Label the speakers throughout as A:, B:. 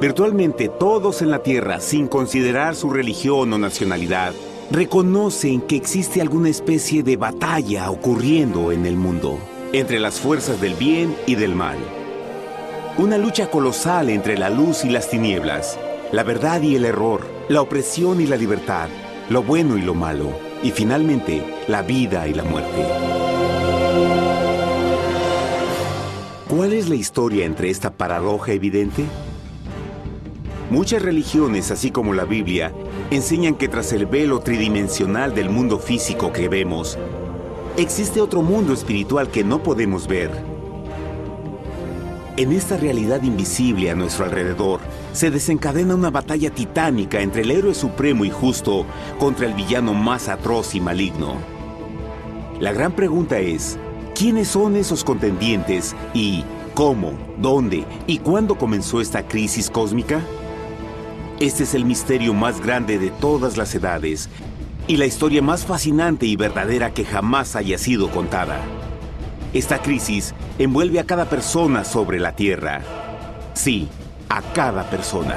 A: Virtualmente todos en la Tierra, sin considerar su religión o nacionalidad, reconocen que existe alguna especie de batalla ocurriendo en el mundo entre las fuerzas del bien y del mal. Una lucha colosal entre la luz y las tinieblas, la verdad y el error, la opresión y la libertad, lo bueno y lo malo, y finalmente la vida y la muerte. ¿Cuál es la historia entre esta paradoja evidente? Muchas religiones, así como la Biblia, enseñan que tras el velo tridimensional del mundo físico que vemos, existe otro mundo espiritual que no podemos ver. En esta realidad invisible a nuestro alrededor, se desencadena una batalla titánica entre el héroe supremo y justo contra el villano más atroz y maligno. La gran pregunta es, ¿quiénes son esos contendientes y cómo, dónde y cuándo comenzó esta crisis cósmica? Este es el misterio más grande de todas las edades y la historia más fascinante y verdadera que jamás haya sido contada. Esta crisis envuelve a cada persona sobre la Tierra. Sí, a cada persona.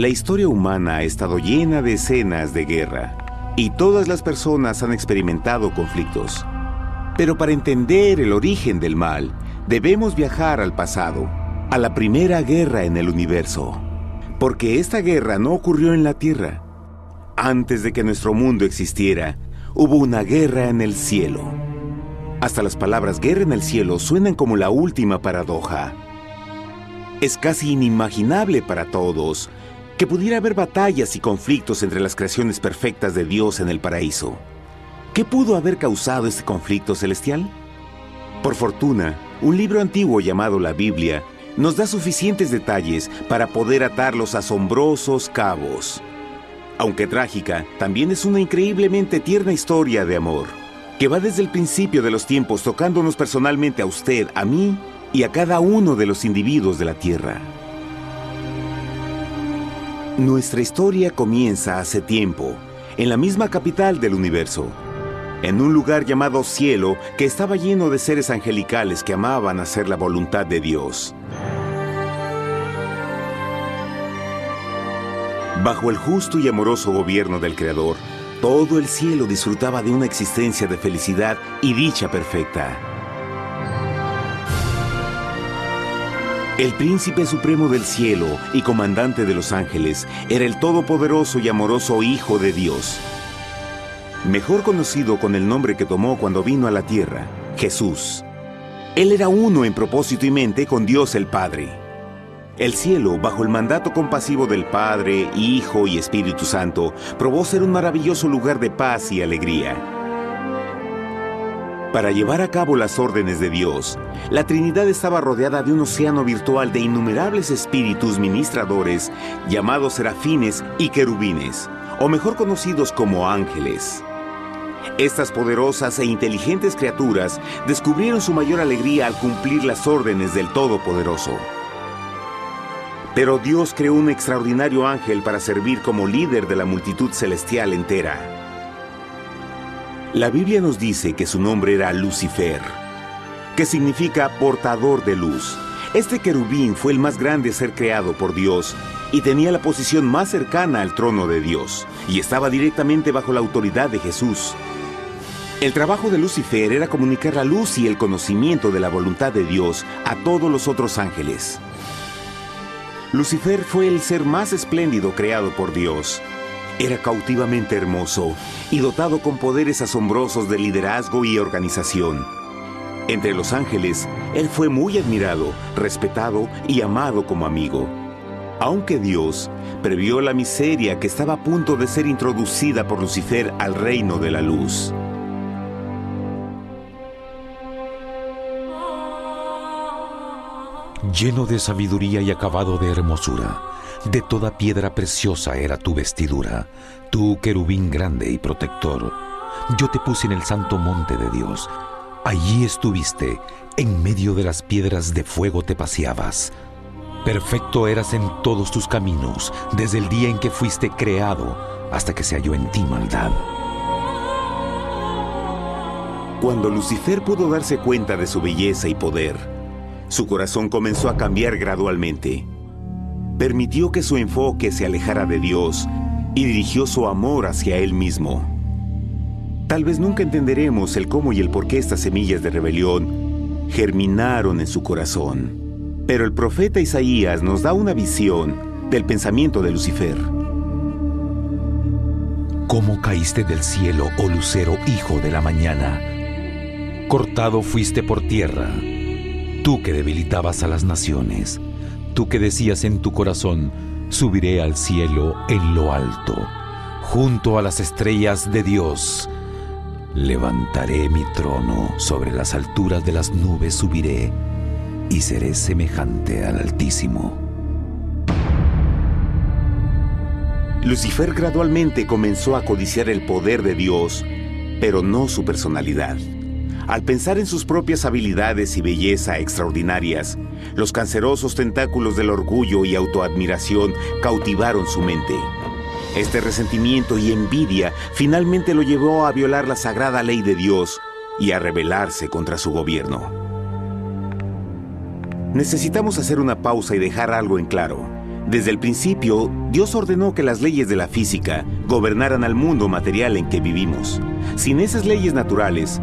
A: La historia humana ha estado llena de escenas de guerra y todas las personas han experimentado conflictos. Pero para entender el origen del mal, debemos viajar al pasado, a la primera guerra en el universo. Porque esta guerra no ocurrió en la Tierra. Antes de que nuestro mundo existiera, hubo una guerra en el cielo. Hasta las palabras guerra en el cielo suenan como la última paradoja. Es casi inimaginable para todos que pudiera haber batallas y conflictos entre las creaciones perfectas de Dios en el paraíso. ¿Qué pudo haber causado este conflicto celestial? Por fortuna, un libro antiguo llamado la Biblia nos da suficientes detalles para poder atar los asombrosos cabos. Aunque trágica, también es una increíblemente tierna historia de amor, que va desde el principio de los tiempos tocándonos personalmente a usted, a mí y a cada uno de los individuos de la Tierra. Nuestra historia comienza hace tiempo, en la misma capital del universo, en un lugar llamado cielo que estaba lleno de seres angelicales que amaban hacer la voluntad de Dios. Bajo el justo y amoroso gobierno del Creador, todo el cielo disfrutaba de una existencia de felicidad y dicha perfecta. El príncipe supremo del cielo y comandante de los ángeles era el todopoderoso y amoroso Hijo de Dios, mejor conocido con el nombre que tomó cuando vino a la tierra, Jesús. Él era uno en propósito y mente con Dios el Padre. El cielo, bajo el mandato compasivo del Padre, Hijo y Espíritu Santo, probó ser un maravilloso lugar de paz y alegría. Para llevar a cabo las órdenes de Dios, la Trinidad estaba rodeada de un océano virtual de innumerables espíritus ministradores llamados serafines y querubines, o mejor conocidos como ángeles. Estas poderosas e inteligentes criaturas descubrieron su mayor alegría al cumplir las órdenes del Todopoderoso. Pero Dios creó un extraordinario ángel para servir como líder de la multitud celestial entera. La Biblia nos dice que su nombre era Lucifer, que significa portador de luz. Este querubín fue el más grande ser creado por Dios y tenía la posición más cercana al trono de Dios y estaba directamente bajo la autoridad de Jesús. El trabajo de Lucifer era comunicar la luz y el conocimiento de la voluntad de Dios a todos los otros ángeles. Lucifer fue el ser más espléndido creado por Dios. Era cautivamente hermoso y dotado con poderes asombrosos de liderazgo y organización. Entre los ángeles, él fue muy admirado, respetado y amado como amigo. Aunque Dios previó la miseria que estaba a punto de ser introducida por Lucifer al reino de la luz.
B: lleno de sabiduría y acabado de hermosura. De toda piedra preciosa era tu vestidura, tú querubín grande y protector. Yo te puse en el santo monte de Dios. Allí estuviste, en medio de las piedras de fuego te paseabas. Perfecto eras en todos tus caminos, desde el día en que fuiste creado hasta que se halló en ti maldad.
A: Cuando Lucifer pudo darse cuenta de su belleza y poder, su corazón comenzó a cambiar gradualmente. Permitió que su enfoque se alejara de Dios y dirigió su amor hacia Él mismo. Tal vez nunca entenderemos el cómo y el por qué estas semillas de rebelión germinaron en su corazón. Pero el profeta Isaías nos da una visión del pensamiento de Lucifer.
B: ¿Cómo caíste del cielo, oh lucero, hijo de la mañana? Cortado fuiste por tierra Tú que debilitabas a las naciones, tú que decías en tu corazón, subiré al cielo en lo alto, junto a las estrellas de Dios. Levantaré mi trono sobre las alturas de las nubes, subiré y seré semejante al Altísimo.
A: Lucifer gradualmente comenzó a codiciar el poder de Dios, pero no su personalidad. Al pensar en sus propias habilidades y belleza extraordinarias, los cancerosos tentáculos del orgullo y autoadmiración cautivaron su mente. Este resentimiento y envidia finalmente lo llevó a violar la sagrada ley de Dios y a rebelarse contra su gobierno. Necesitamos hacer una pausa y dejar algo en claro. Desde el principio, Dios ordenó que las leyes de la física gobernaran al mundo material en que vivimos. Sin esas leyes naturales,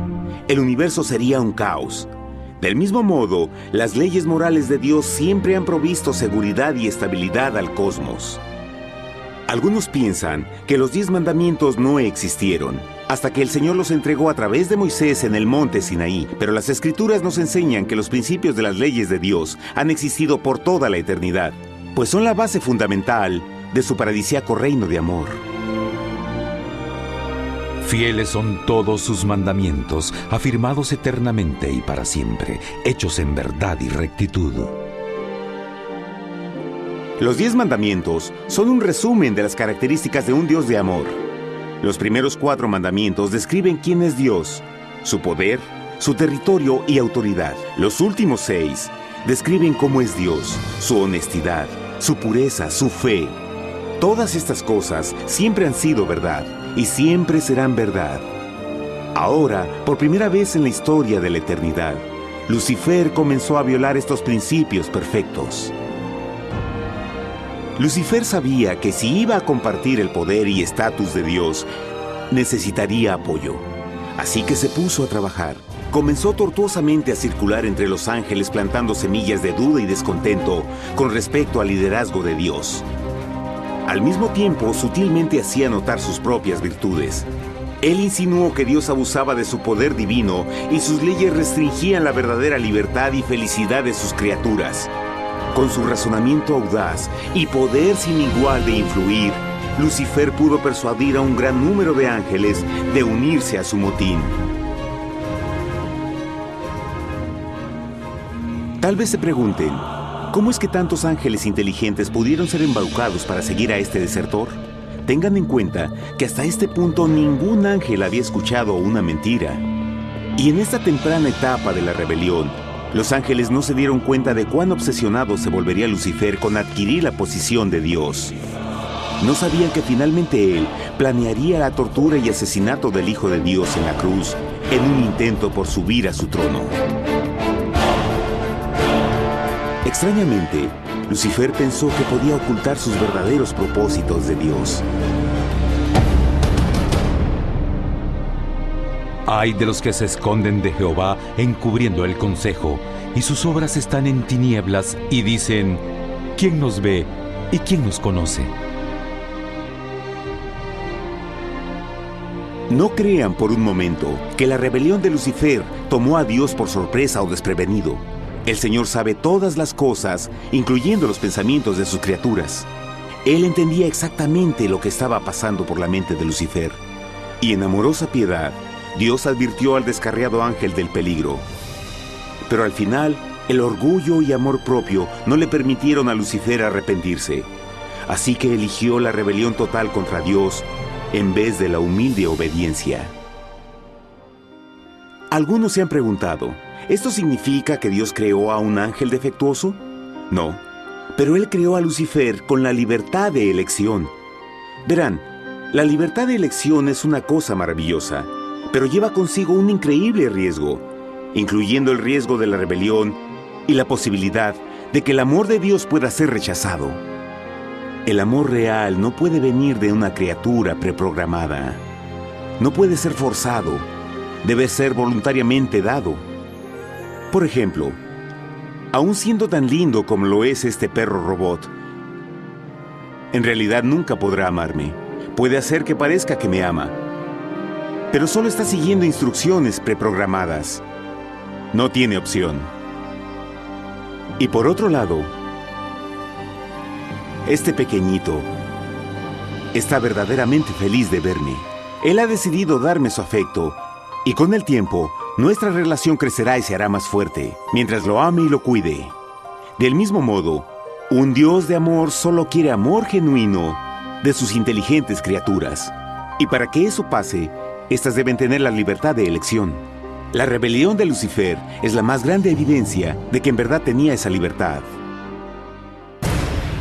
A: el universo sería un caos. Del mismo modo, las leyes morales de Dios siempre han provisto seguridad y estabilidad al cosmos. Algunos piensan que los diez mandamientos no existieron, hasta que el Señor los entregó a través de Moisés en el monte Sinaí, pero las escrituras nos enseñan que los principios de las leyes de Dios han existido por toda la eternidad, pues son la base fundamental de su paradisiaco reino de amor.
B: Fieles son todos sus mandamientos, afirmados eternamente y para siempre, hechos en verdad y rectitud.
A: Los diez mandamientos son un resumen de las características de un Dios de amor. Los primeros cuatro mandamientos describen quién es Dios, su poder, su territorio y autoridad. Los últimos seis describen cómo es Dios, su honestidad, su pureza, su fe. Todas estas cosas siempre han sido verdad y siempre serán verdad. Ahora, por primera vez en la historia de la eternidad, Lucifer comenzó a violar estos principios perfectos. Lucifer sabía que si iba a compartir el poder y estatus de Dios, necesitaría apoyo. Así que se puso a trabajar. Comenzó tortuosamente a circular entre los ángeles plantando semillas de duda y descontento con respecto al liderazgo de Dios. Al mismo tiempo, sutilmente hacía notar sus propias virtudes. Él insinuó que Dios abusaba de su poder divino y sus leyes restringían la verdadera libertad y felicidad de sus criaturas. Con su razonamiento audaz y poder sin igual de influir, Lucifer pudo persuadir a un gran número de ángeles de unirse a su motín. Tal vez se pregunten, ¿Cómo es que tantos ángeles inteligentes pudieron ser embaucados para seguir a este desertor? Tengan en cuenta que hasta este punto ningún ángel había escuchado una mentira. Y en esta temprana etapa de la rebelión, los ángeles no se dieron cuenta de cuán obsesionado se volvería Lucifer con adquirir la posición de Dios. No sabían que finalmente él planearía la tortura y asesinato del Hijo de Dios en la cruz en un intento por subir a su trono. Extrañamente, Lucifer pensó que podía ocultar sus verdaderos propósitos de Dios.
B: Hay de los que se esconden de Jehová encubriendo el consejo, y sus obras están en tinieblas y dicen, ¿quién nos ve y quién nos conoce?
A: No crean por un momento que la rebelión de Lucifer tomó a Dios por sorpresa o desprevenido. El Señor sabe todas las cosas, incluyendo los pensamientos de sus criaturas. Él entendía exactamente lo que estaba pasando por la mente de Lucifer. Y en amorosa piedad, Dios advirtió al descarriado ángel del peligro. Pero al final, el orgullo y amor propio no le permitieron a Lucifer arrepentirse. Así que eligió la rebelión total contra Dios en vez de la humilde obediencia. Algunos se han preguntado, ¿esto significa que Dios creó a un ángel defectuoso? No, pero Él creó a Lucifer con la libertad de elección. Verán, la libertad de elección es una cosa maravillosa, pero lleva consigo un increíble riesgo, incluyendo el riesgo de la rebelión y la posibilidad de que el amor de Dios pueda ser rechazado. El amor real no puede venir de una criatura preprogramada. No puede ser forzado. Debe ser voluntariamente dado. Por ejemplo, aun siendo tan lindo como lo es este perro robot, en realidad nunca podrá amarme. Puede hacer que parezca que me ama, pero solo está siguiendo instrucciones preprogramadas. No tiene opción. Y por otro lado, este pequeñito está verdaderamente feliz de verme. Él ha decidido darme su afecto y con el tiempo nuestra relación crecerá y se hará más fuerte mientras lo ame y lo cuide. Del mismo modo, un Dios de amor solo quiere amor genuino de sus inteligentes criaturas. Y para que eso pase, éstas deben tener la libertad de elección. La rebelión de Lucifer es la más grande evidencia de que en verdad tenía esa libertad.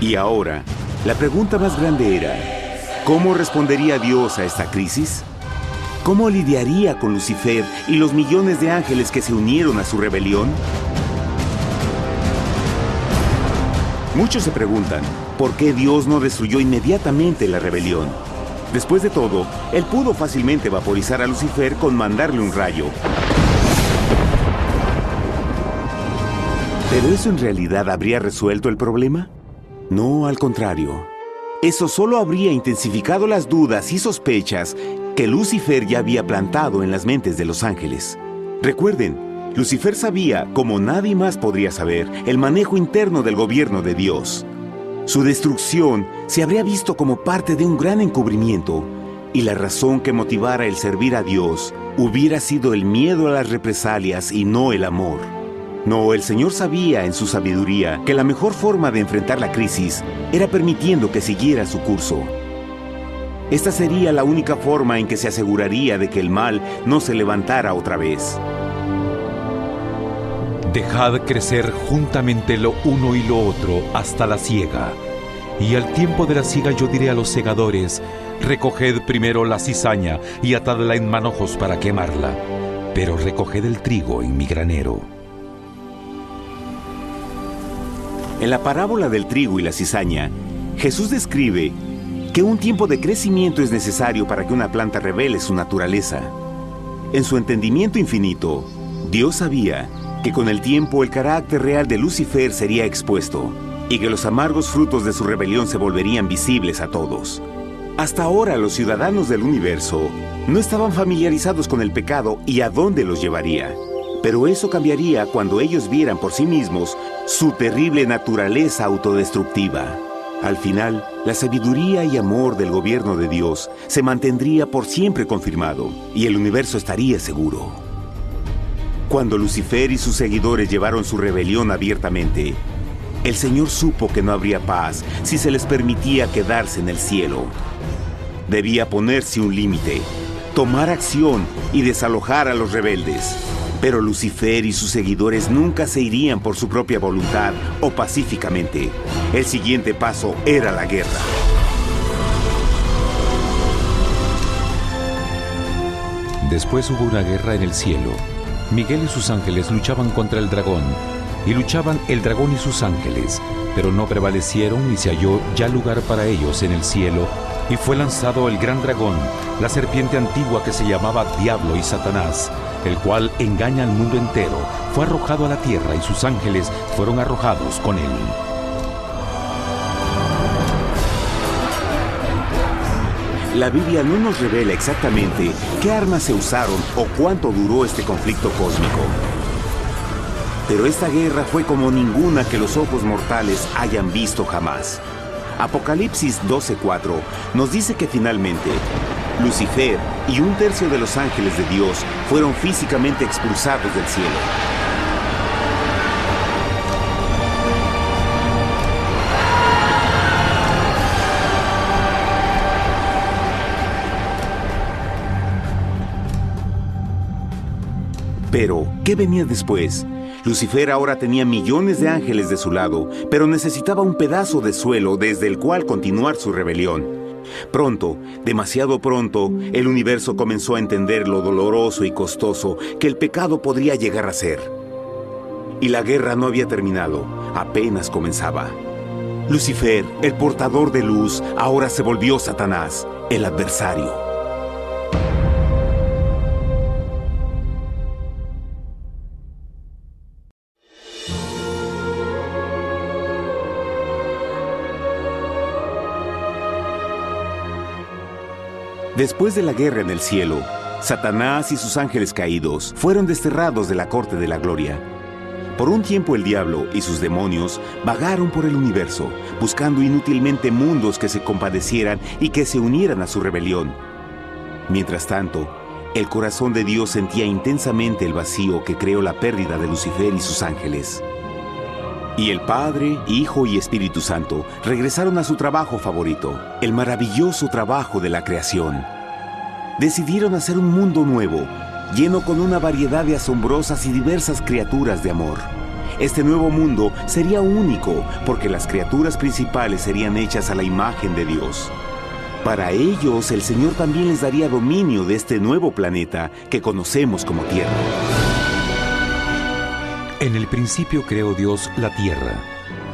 A: Y ahora, la pregunta más grande era, ¿cómo respondería Dios a esta crisis? ¿Cómo lidiaría con Lucifer y los millones de ángeles que se unieron a su rebelión? Muchos se preguntan, ¿por qué Dios no destruyó inmediatamente la rebelión? Después de todo, él pudo fácilmente vaporizar a Lucifer con mandarle un rayo. ¿Pero eso en realidad habría resuelto el problema? No, al contrario. Eso solo habría intensificado las dudas y sospechas que Lucifer ya había plantado en las mentes de los ángeles. Recuerden, Lucifer sabía, como nadie más podría saber, el manejo interno del gobierno de Dios. Su destrucción se habría visto como parte de un gran encubrimiento y la razón que motivara el servir a Dios hubiera sido el miedo a las represalias y no el amor. No, el Señor sabía en su sabiduría que la mejor forma de enfrentar la crisis era permitiendo que siguiera su curso. Esta sería la única forma en que se aseguraría de que el mal no se levantara otra vez.
B: Dejad crecer juntamente lo uno y lo otro hasta la siega. Y al tiempo de la siega yo diré a los segadores, recoged primero la cizaña y atadla en manojos para quemarla, pero recoged el trigo en mi granero.
A: En la parábola del trigo y la cizaña, Jesús describe que un tiempo de crecimiento es necesario para que una planta revele su naturaleza. En su entendimiento infinito, Dios sabía que con el tiempo el carácter real de Lucifer sería expuesto y que los amargos frutos de su rebelión se volverían visibles a todos. Hasta ahora los ciudadanos del universo no estaban familiarizados con el pecado y a dónde los llevaría. Pero eso cambiaría cuando ellos vieran por sí mismos su terrible naturaleza autodestructiva. Al final, la sabiduría y amor del gobierno de Dios se mantendría por siempre confirmado y el universo estaría seguro. Cuando Lucifer y sus seguidores llevaron su rebelión abiertamente, el Señor supo que no habría paz si se les permitía quedarse en el cielo. Debía ponerse un límite, tomar acción y desalojar a los rebeldes. Pero Lucifer y sus seguidores nunca se irían por su propia voluntad o pacíficamente. El siguiente paso era la guerra.
B: Después hubo una guerra en el cielo. Miguel y sus ángeles luchaban contra el dragón, y luchaban el dragón y sus ángeles, pero no prevalecieron y se halló ya lugar para ellos en el cielo y fue lanzado el gran dragón, la serpiente antigua que se llamaba Diablo y Satanás, el cual engaña al mundo entero, fue arrojado a la tierra y sus ángeles fueron arrojados con él.
A: La Biblia no nos revela exactamente qué armas se usaron o cuánto duró este conflicto cósmico. Pero esta guerra fue como ninguna que los ojos mortales hayan visto jamás. Apocalipsis 12:4 nos dice que finalmente Lucifer y un tercio de los ángeles de Dios fueron físicamente expulsados del cielo. Pero, ¿qué venía después? Lucifer ahora tenía millones de ángeles de su lado, pero necesitaba un pedazo de suelo desde el cual continuar su rebelión. Pronto, demasiado pronto, el universo comenzó a entender lo doloroso y costoso que el pecado podría llegar a ser. Y la guerra no había terminado, apenas comenzaba. Lucifer, el portador de luz, ahora se volvió Satanás, el adversario. Después de la guerra en el cielo, Satanás y sus ángeles caídos fueron desterrados de la corte de la gloria. Por un tiempo el diablo y sus demonios vagaron por el universo, buscando inútilmente mundos que se compadecieran y que se unieran a su rebelión. Mientras tanto, el corazón de Dios sentía intensamente el vacío que creó la pérdida de Lucifer y sus ángeles. Y el Padre, Hijo y Espíritu Santo regresaron a su trabajo favorito, el maravilloso trabajo de la creación. Decidieron hacer un mundo nuevo, lleno con una variedad de asombrosas y diversas criaturas de amor. Este nuevo mundo sería único porque las criaturas principales serían hechas a la imagen de Dios. Para ellos el Señor también les daría dominio de este nuevo planeta que conocemos como Tierra.
B: En el principio creó Dios la tierra,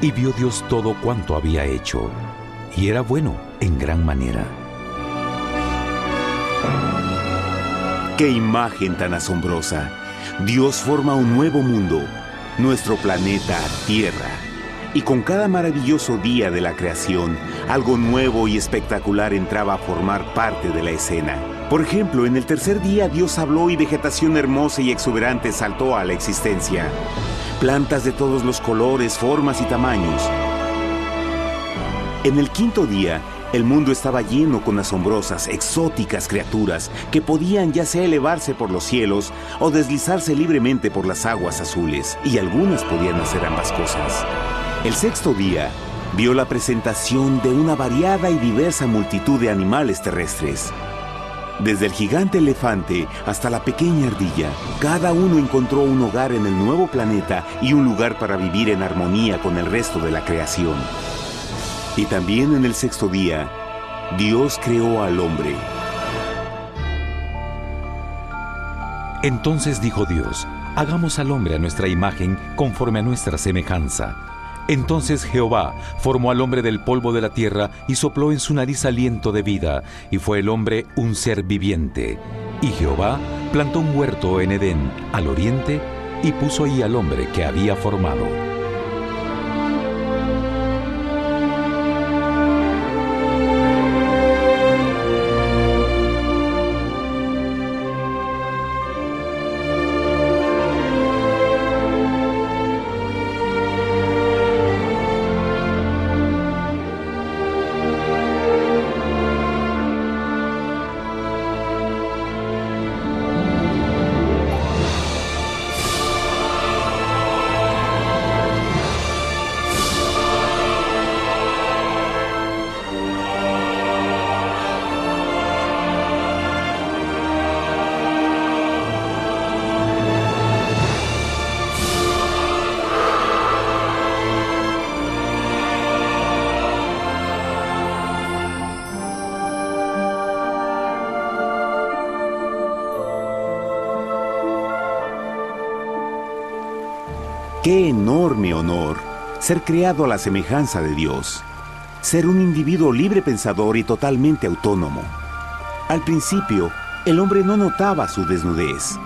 B: y vio Dios todo cuanto había hecho, y era bueno en gran manera.
A: ¡Qué imagen tan asombrosa! Dios forma un nuevo mundo, nuestro planeta Tierra. Y con cada maravilloso día de la creación, algo nuevo y espectacular entraba a formar parte de la escena. Por ejemplo, en el tercer día Dios habló y vegetación hermosa y exuberante saltó a la existencia. Plantas de todos los colores, formas y tamaños. En el quinto día, el mundo estaba lleno con asombrosas, exóticas criaturas que podían ya sea elevarse por los cielos o deslizarse libremente por las aguas azules, y algunas podían hacer ambas cosas. El sexto día vio la presentación de una variada y diversa multitud de animales terrestres. Desde el gigante elefante hasta la pequeña ardilla, cada uno encontró un hogar en el nuevo planeta y un lugar para vivir en armonía con el resto de la creación. Y también en el sexto día, Dios creó al hombre.
B: Entonces dijo Dios, hagamos al hombre a nuestra imagen conforme a nuestra semejanza entonces Jehová formó al hombre del polvo de la tierra y sopló en su nariz aliento de vida, y fue el hombre un ser viviente. Y Jehová plantó un huerto en Edén, al oriente, y puso ahí al hombre que había formado.
A: Ser creado a la semejanza de Dios, ser un individuo libre pensador y totalmente autónomo. Al principio, el hombre no notaba su desnudez.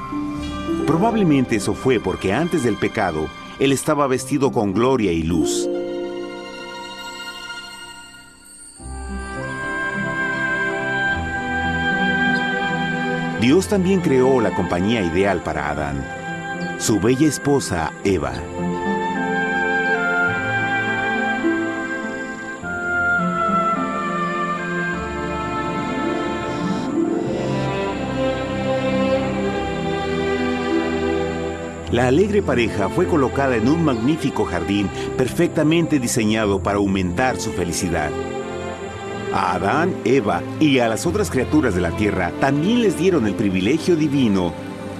A: Probablemente eso fue porque antes del pecado, él estaba vestido con gloria y luz. Dios también creó la compañía ideal para Adán, su bella esposa Eva. La alegre pareja fue colocada en un magnífico jardín perfectamente diseñado para aumentar su felicidad. A Adán, Eva y a las otras criaturas de la tierra también les dieron el privilegio divino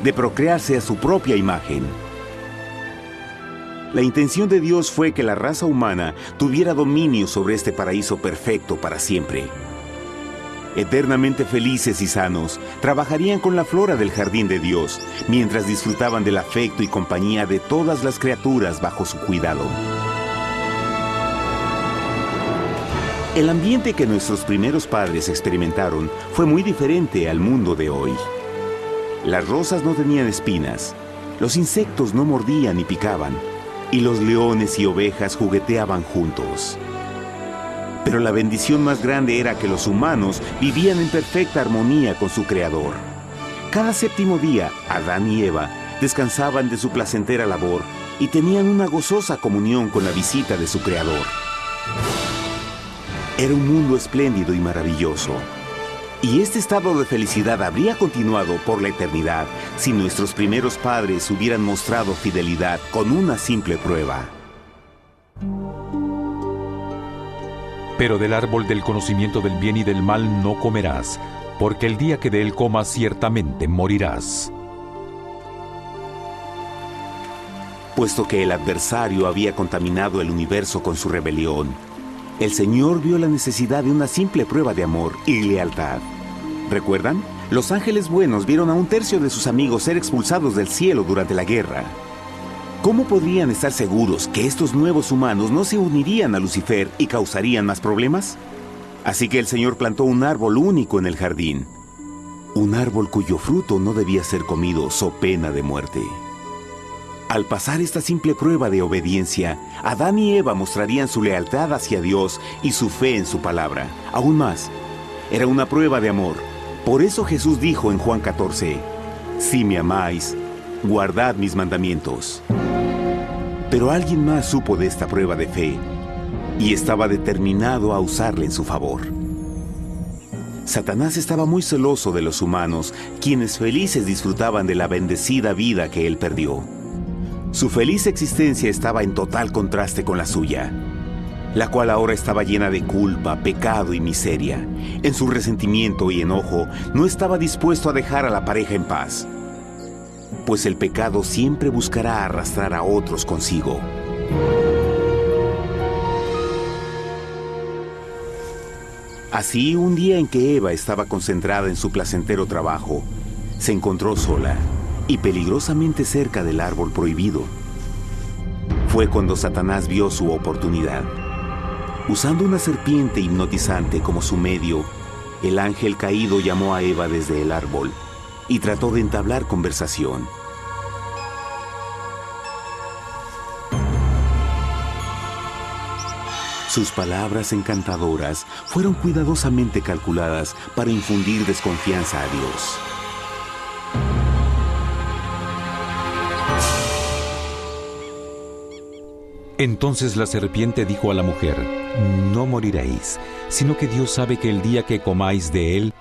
A: de procrearse a su propia imagen. La intención de Dios fue que la raza humana tuviera dominio sobre este paraíso perfecto para siempre. Eternamente felices y sanos, trabajarían con la flora del jardín de Dios, mientras disfrutaban del afecto y compañía de todas las criaturas bajo su cuidado. El ambiente que nuestros primeros padres experimentaron fue muy diferente al mundo de hoy. Las rosas no tenían espinas, los insectos no mordían ni picaban, y los leones y ovejas jugueteaban juntos. Pero la bendición más grande era que los humanos vivían en perfecta armonía con su Creador. Cada séptimo día, Adán y Eva descansaban de su placentera labor y tenían una gozosa comunión con la visita de su Creador. Era un mundo espléndido y maravilloso. Y este estado de felicidad habría continuado por la eternidad si nuestros primeros padres hubieran mostrado fidelidad con una simple prueba.
B: Pero del árbol del conocimiento del bien y del mal no comerás, porque el día que de él comas ciertamente morirás.
A: Puesto que el adversario había contaminado el universo con su rebelión, el Señor vio la necesidad de una simple prueba de amor y lealtad. ¿Recuerdan? Los ángeles buenos vieron a un tercio de sus amigos ser expulsados del cielo durante la guerra. ¿Cómo podrían estar seguros que estos nuevos humanos no se unirían a Lucifer y causarían más problemas? Así que el Señor plantó un árbol único en el jardín. Un árbol cuyo fruto no debía ser comido so pena de muerte. Al pasar esta simple prueba de obediencia, Adán y Eva mostrarían su lealtad hacia Dios y su fe en su palabra. Aún más, era una prueba de amor. Por eso Jesús dijo en Juan 14, Si me amáis, guardad mis mandamientos. Pero alguien más supo de esta prueba de fe y estaba determinado a usarla en su favor. Satanás estaba muy celoso de los humanos, quienes felices disfrutaban de la bendecida vida que él perdió. Su feliz existencia estaba en total contraste con la suya, la cual ahora estaba llena de culpa, pecado y miseria. En su resentimiento y enojo no estaba dispuesto a dejar a la pareja en paz, pues el pecado siempre buscará arrastrar a otros consigo. Así, un día en que Eva estaba concentrada en su placentero trabajo, se encontró sola y peligrosamente cerca del árbol prohibido. Fue cuando Satanás vio su oportunidad. Usando una serpiente hipnotizante como su medio, el ángel caído llamó a Eva desde el árbol y trató de entablar conversación. Sus palabras encantadoras fueron cuidadosamente calculadas para infundir desconfianza a Dios.
B: Entonces la serpiente dijo a la mujer, No moriréis, sino que Dios sabe que el día que comáis de él,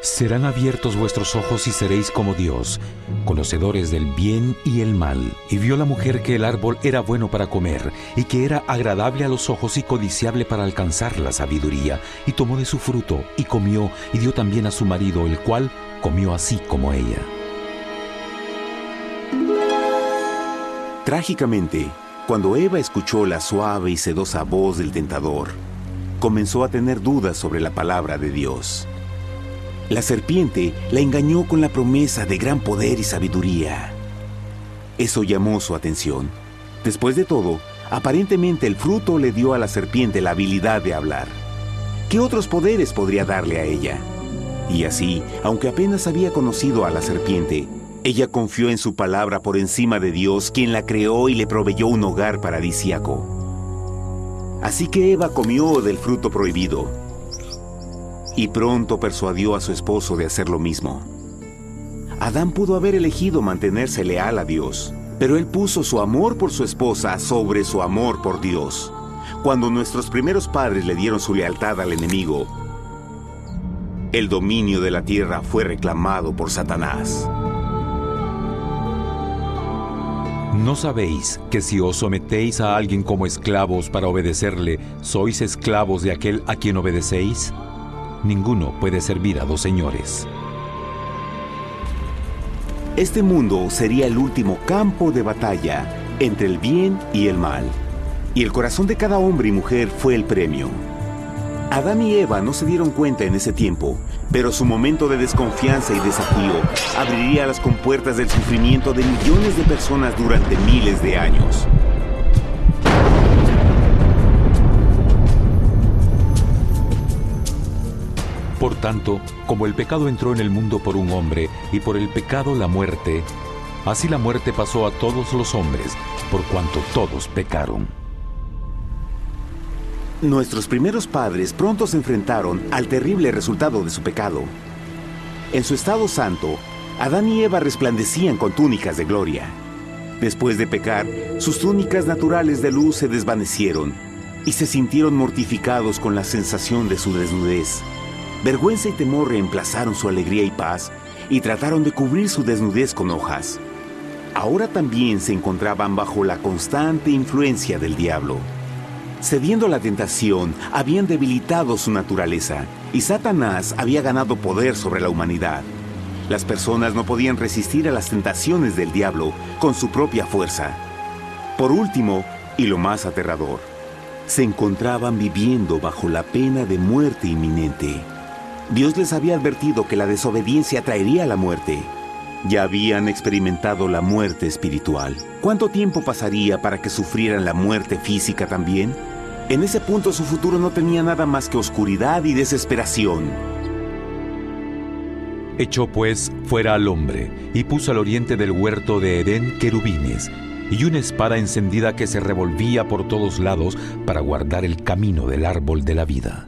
B: serán abiertos vuestros ojos y seréis como Dios, conocedores del bien y el mal. Y vio la mujer que el árbol era bueno para comer, y que era agradable a los ojos y codiciable para alcanzar la sabiduría, y tomó de su fruto, y comió, y dio también a su marido, el cual comió así como ella.
A: Trágicamente, cuando Eva escuchó la suave y sedosa voz del tentador, comenzó a tener dudas sobre la palabra de Dios. La serpiente la engañó con la promesa de gran poder y sabiduría. Eso llamó su atención. Después de todo, aparentemente el fruto le dio a la serpiente la habilidad de hablar. ¿Qué otros poderes podría darle a ella? Y así, aunque apenas había conocido a la serpiente, ella confió en su palabra por encima de Dios, quien la creó y le proveyó un hogar paradisiaco. Así que Eva comió del fruto prohibido y pronto persuadió a su esposo de hacer lo mismo. Adán pudo haber elegido mantenerse leal a Dios, pero él puso su amor por su esposa sobre su amor por Dios. Cuando nuestros primeros padres le dieron su lealtad al enemigo, el dominio de la tierra fue reclamado por Satanás.
B: ¿No sabéis que si os sometéis a alguien como esclavos para obedecerle, sois esclavos de aquel a quien obedecéis? Ninguno puede servir a dos señores.
A: Este mundo sería el último campo de batalla entre el bien y el mal. Y el corazón de cada hombre y mujer fue el premio. Adán y Eva no se dieron cuenta en ese tiempo, pero su momento de desconfianza y desafío abriría las compuertas del sufrimiento de millones de personas durante miles de años.
B: Por tanto, como el pecado entró en el mundo por un hombre y por el pecado la muerte, así la muerte pasó a todos los hombres, por cuanto todos pecaron.
A: Nuestros primeros padres pronto se enfrentaron al terrible resultado de su pecado. En su estado santo, Adán y Eva resplandecían con túnicas de gloria. Después de pecar, sus túnicas naturales de luz se desvanecieron y se sintieron mortificados con la sensación de su desnudez. Vergüenza y temor reemplazaron su alegría y paz y trataron de cubrir su desnudez con hojas. Ahora también se encontraban bajo la constante influencia del diablo. Cediendo a la tentación, habían debilitado su naturaleza y Satanás había ganado poder sobre la humanidad. Las personas no podían resistir a las tentaciones del diablo con su propia fuerza. Por último, y lo más aterrador, se encontraban viviendo bajo la pena de muerte inminente. Dios les había advertido que la desobediencia traería la muerte. Ya habían experimentado la muerte espiritual. ¿Cuánto tiempo pasaría para que sufrieran la muerte física también? En ese punto su futuro no tenía nada más que oscuridad y desesperación.
B: Echó pues fuera al hombre y puso al oriente del huerto de Edén querubines y una espada encendida que se revolvía por todos lados para guardar el camino del árbol de la vida.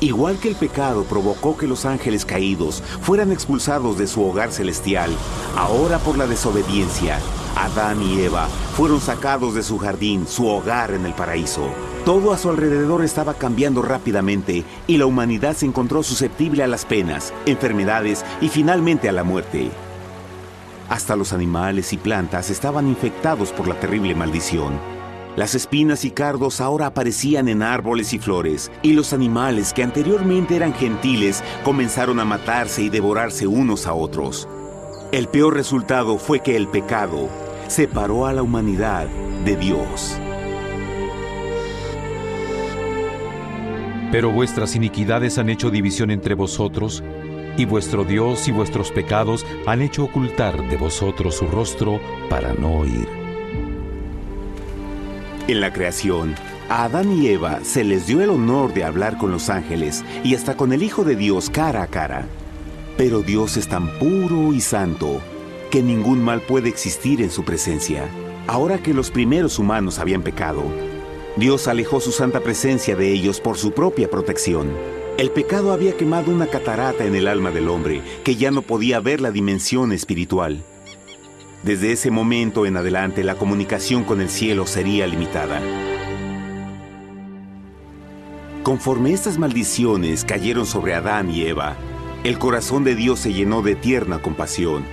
A: Igual que el pecado provocó que los ángeles caídos fueran expulsados de su hogar celestial, ahora por la desobediencia, Adán y Eva fueron sacados de su jardín, su hogar en el paraíso. Todo a su alrededor estaba cambiando rápidamente y la humanidad se encontró susceptible a las penas, enfermedades y finalmente a la muerte. Hasta los animales y plantas estaban infectados por la terrible maldición. Las espinas y cardos ahora aparecían en árboles y flores, y los animales que anteriormente eran gentiles comenzaron a matarse y devorarse unos a otros. El peor resultado fue que el pecado separó a la humanidad de Dios.
B: Pero vuestras iniquidades han hecho división entre vosotros, y vuestro Dios y vuestros pecados han hecho ocultar de vosotros su rostro para no oír.
A: En la creación, a Adán y Eva se les dio el honor de hablar con los ángeles y hasta con el Hijo de Dios cara a cara. Pero Dios es tan puro y santo que ningún mal puede existir en su presencia. Ahora que los primeros humanos habían pecado, Dios alejó su santa presencia de ellos por su propia protección. El pecado había quemado una catarata en el alma del hombre que ya no podía ver la dimensión espiritual. Desde ese momento en adelante la comunicación con el cielo sería limitada. Conforme estas maldiciones cayeron sobre Adán y Eva, el corazón de Dios se llenó de tierna compasión.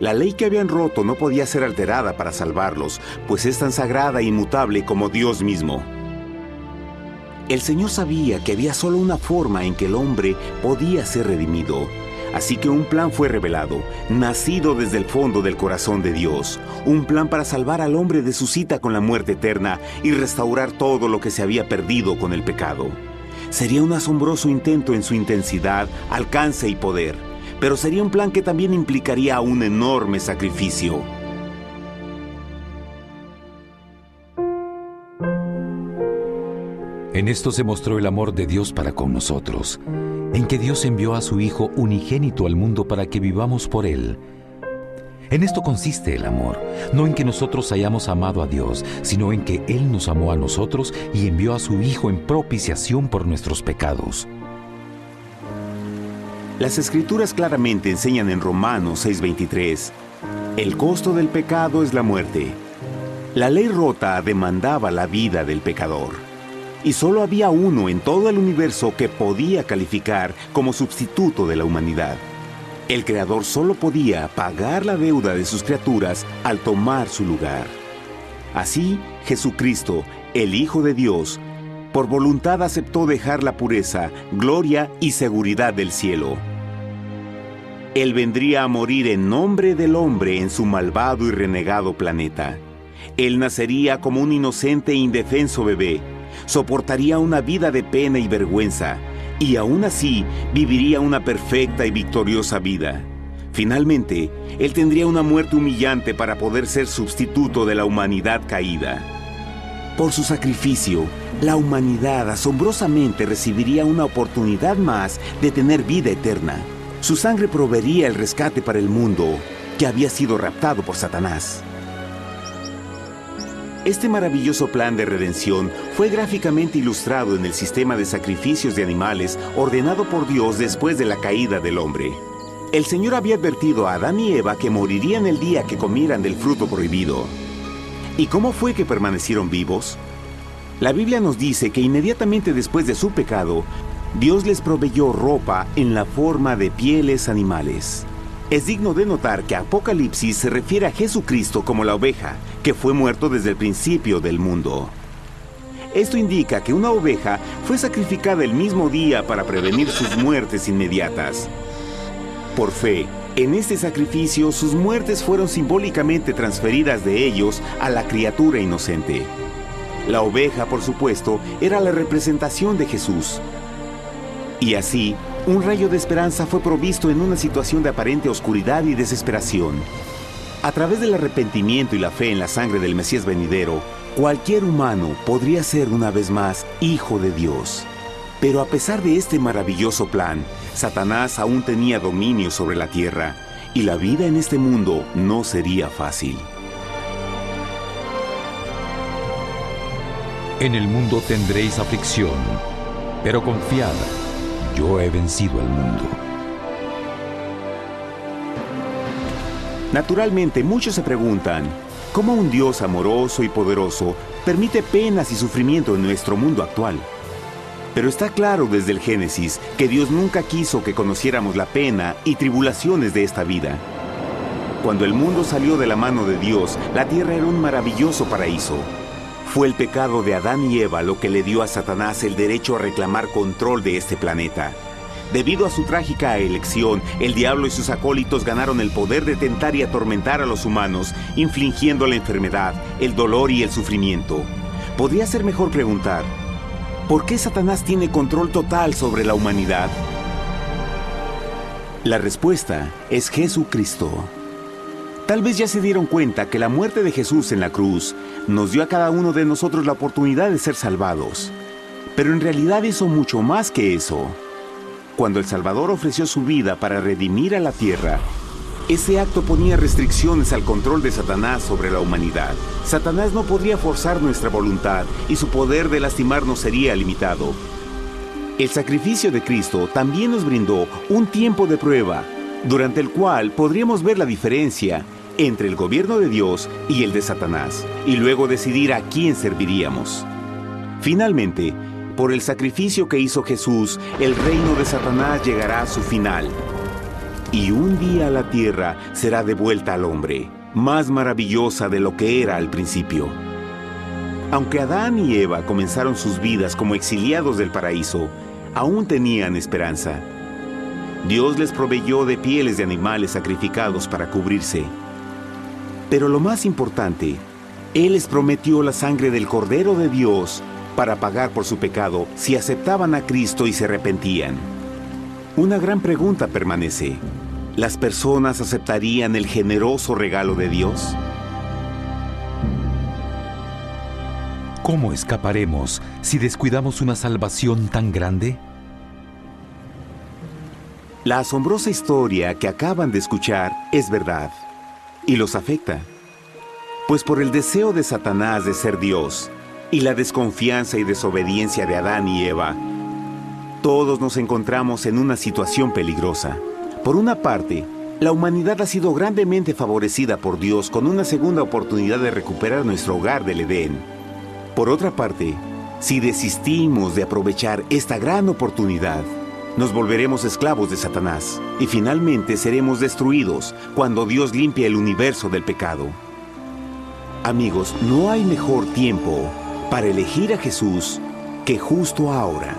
A: La ley que habían roto no podía ser alterada para salvarlos, pues es tan sagrada e inmutable como Dios mismo. El Señor sabía que había solo una forma en que el hombre podía ser redimido, Así que un plan fue revelado, nacido desde el fondo del corazón de Dios, un plan para salvar al hombre de su cita con la muerte eterna y restaurar todo lo que se había perdido con el pecado. Sería un asombroso intento en su intensidad, alcance y poder, pero sería un plan que también implicaría un enorme sacrificio.
B: En esto se mostró el amor de Dios para con nosotros en que Dios envió a su Hijo unigénito al mundo para que vivamos por Él. En esto consiste el amor, no en que nosotros hayamos amado a Dios, sino en que Él nos amó a nosotros y envió a su Hijo en propiciación por nuestros pecados.
A: Las escrituras claramente enseñan en Romanos 6:23, el costo del pecado es la muerte. La ley rota demandaba la vida del pecador. Y solo había uno en todo el universo que podía calificar como sustituto de la humanidad. El Creador solo podía pagar la deuda de sus criaturas al tomar su lugar. Así, Jesucristo, el Hijo de Dios, por voluntad aceptó dejar la pureza, gloria y seguridad del cielo. Él vendría a morir en nombre del hombre en su malvado y renegado planeta. Él nacería como un inocente e indefenso bebé, soportaría una vida de pena y vergüenza, y aún así viviría una perfecta y victoriosa vida. Finalmente, Él tendría una muerte humillante para poder ser sustituto de la humanidad caída. Por su sacrificio, la humanidad asombrosamente recibiría una oportunidad más de tener vida eterna. Su sangre proveería el rescate para el mundo que había sido raptado por Satanás. Este maravilloso plan de redención fue gráficamente ilustrado en el sistema de sacrificios de animales ordenado por Dios después de la caída del hombre. El Señor había advertido a Adán y Eva que morirían el día que comieran del fruto prohibido. ¿Y cómo fue que permanecieron vivos? La Biblia nos dice que inmediatamente después de su pecado, Dios les proveyó ropa en la forma de pieles animales. Es digno de notar que Apocalipsis se refiere a Jesucristo como la oveja, que fue muerto desde el principio del mundo. Esto indica que una oveja fue sacrificada el mismo día para prevenir sus muertes inmediatas. Por fe, en este sacrificio sus muertes fueron simbólicamente transferidas de ellos a la criatura inocente. La oveja, por supuesto, era la representación de Jesús. Y así, un rayo de esperanza fue provisto en una situación de aparente oscuridad y desesperación. A través del arrepentimiento y la fe en la sangre del Mesías venidero, cualquier humano podría ser una vez más hijo de Dios. Pero a pesar de este maravilloso plan, Satanás aún tenía dominio sobre la tierra y la vida en este mundo no sería fácil.
B: En el mundo tendréis aflicción, pero confiad, yo he vencido al mundo.
A: Naturalmente muchos se preguntan, ¿cómo un Dios amoroso y poderoso permite penas y sufrimiento en nuestro mundo actual? Pero está claro desde el Génesis que Dios nunca quiso que conociéramos la pena y tribulaciones de esta vida. Cuando el mundo salió de la mano de Dios, la tierra era un maravilloso paraíso. Fue el pecado de Adán y Eva lo que le dio a Satanás el derecho a reclamar control de este planeta. Debido a su trágica elección, el diablo y sus acólitos ganaron el poder de tentar y atormentar a los humanos, infligiendo la enfermedad, el dolor y el sufrimiento. Podría ser mejor preguntar, ¿Por qué Satanás tiene control total sobre la humanidad? La respuesta es Jesucristo. Tal vez ya se dieron cuenta que la muerte de Jesús en la cruz nos dio a cada uno de nosotros la oportunidad de ser salvados. Pero en realidad hizo mucho más que eso. Cuando el Salvador ofreció su vida para redimir a la tierra, ese acto ponía restricciones al control de Satanás sobre la humanidad. Satanás no podría forzar nuestra voluntad y su poder de lastimarnos sería limitado. El sacrificio de Cristo también nos brindó un tiempo de prueba, durante el cual podríamos ver la diferencia entre el gobierno de Dios y el de Satanás, y luego decidir a quién serviríamos. Finalmente, por el sacrificio que hizo Jesús, el reino de Satanás llegará a su final y un día la tierra será devuelta al hombre, más maravillosa de lo que era al principio. Aunque Adán y Eva comenzaron sus vidas como exiliados del paraíso, aún tenían esperanza. Dios les proveyó de pieles de animales sacrificados para cubrirse. Pero lo más importante, Él les prometió la sangre del Cordero de Dios para pagar por su pecado si aceptaban a Cristo y se arrepentían. Una gran pregunta permanece. ¿Las personas aceptarían el generoso regalo de Dios?
B: ¿Cómo escaparemos si descuidamos una salvación tan grande?
A: La asombrosa historia que acaban de escuchar es verdad y los afecta. Pues por el deseo de Satanás de ser Dios y la desconfianza y desobediencia de Adán y Eva, todos nos encontramos en una situación peligrosa. Por una parte, la humanidad ha sido grandemente favorecida por Dios con una segunda oportunidad de recuperar nuestro hogar del Edén. Por otra parte, si desistimos de aprovechar esta gran oportunidad, nos volveremos esclavos de Satanás y finalmente seremos destruidos cuando Dios limpia el universo del pecado. Amigos, no hay mejor tiempo para elegir a Jesús que justo ahora.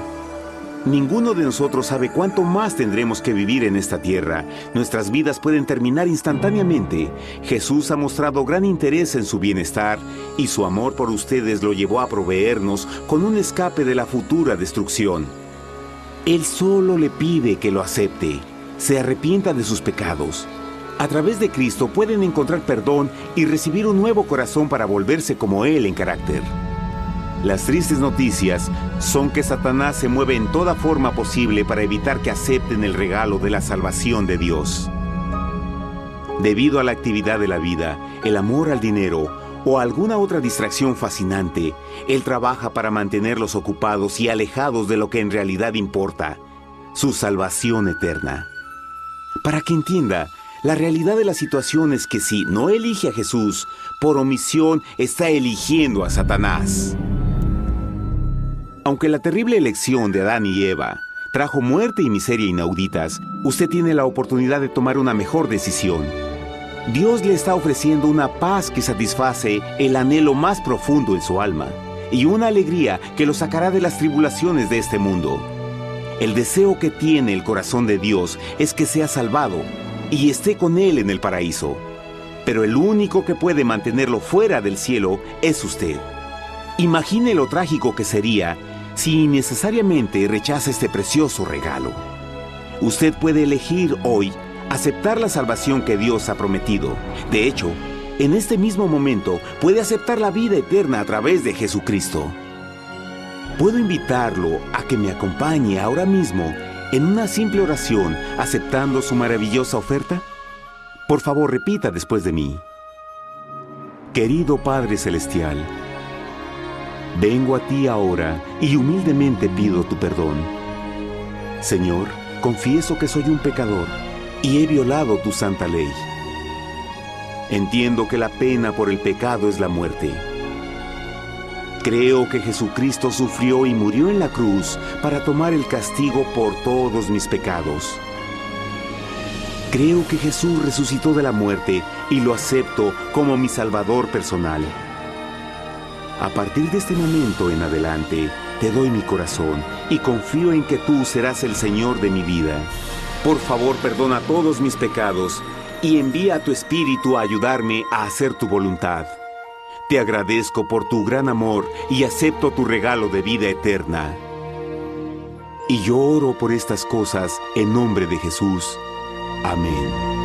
A: Ninguno de nosotros sabe cuánto más tendremos que vivir en esta tierra. Nuestras vidas pueden terminar instantáneamente. Jesús ha mostrado gran interés en su bienestar y su amor por ustedes lo llevó a proveernos con un escape de la futura destrucción. Él solo le pide que lo acepte, se arrepienta de sus pecados. A través de Cristo pueden encontrar perdón y recibir un nuevo corazón para volverse como Él en carácter. Las tristes noticias son que Satanás se mueve en toda forma posible para evitar que acepten el regalo de la salvación de Dios. Debido a la actividad de la vida, el amor al dinero o alguna otra distracción fascinante, Él trabaja para mantenerlos ocupados y alejados de lo que en realidad importa, su salvación eterna. Para que entienda, la realidad de la situación es que si no elige a Jesús, por omisión está eligiendo a Satanás. Aunque la terrible elección de Adán y Eva trajo muerte y miseria inauditas, usted tiene la oportunidad de tomar una mejor decisión. Dios le está ofreciendo una paz que satisface el anhelo más profundo en su alma y una alegría que lo sacará de las tribulaciones de este mundo. El deseo que tiene el corazón de Dios es que sea salvado y esté con Él en el paraíso. Pero el único que puede mantenerlo fuera del cielo es usted. Imagine lo trágico que sería si innecesariamente rechaza este precioso regalo. Usted puede elegir hoy aceptar la salvación que Dios ha prometido. De hecho, en este mismo momento puede aceptar la vida eterna a través de Jesucristo. ¿Puedo invitarlo a que me acompañe ahora mismo en una simple oración aceptando su maravillosa oferta? Por favor, repita después de mí. Querido Padre Celestial, Vengo a ti ahora y humildemente pido tu perdón. Señor, confieso que soy un pecador y he violado tu santa ley. Entiendo que la pena por el pecado es la muerte. Creo que Jesucristo sufrió y murió en la cruz para tomar el castigo por todos mis pecados. Creo que Jesús resucitó de la muerte y lo acepto como mi Salvador personal. A partir de este momento en adelante, te doy mi corazón y confío en que tú serás el Señor de mi vida. Por favor, perdona todos mis pecados y envía a tu Espíritu a ayudarme a hacer tu voluntad. Te agradezco por tu gran amor y acepto tu regalo de vida eterna. Y yo oro por estas cosas en nombre de Jesús. Amén.